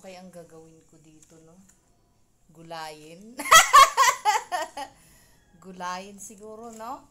kaya ang gagawin ko dito, no? Gulayin. Gulayin siguro, no?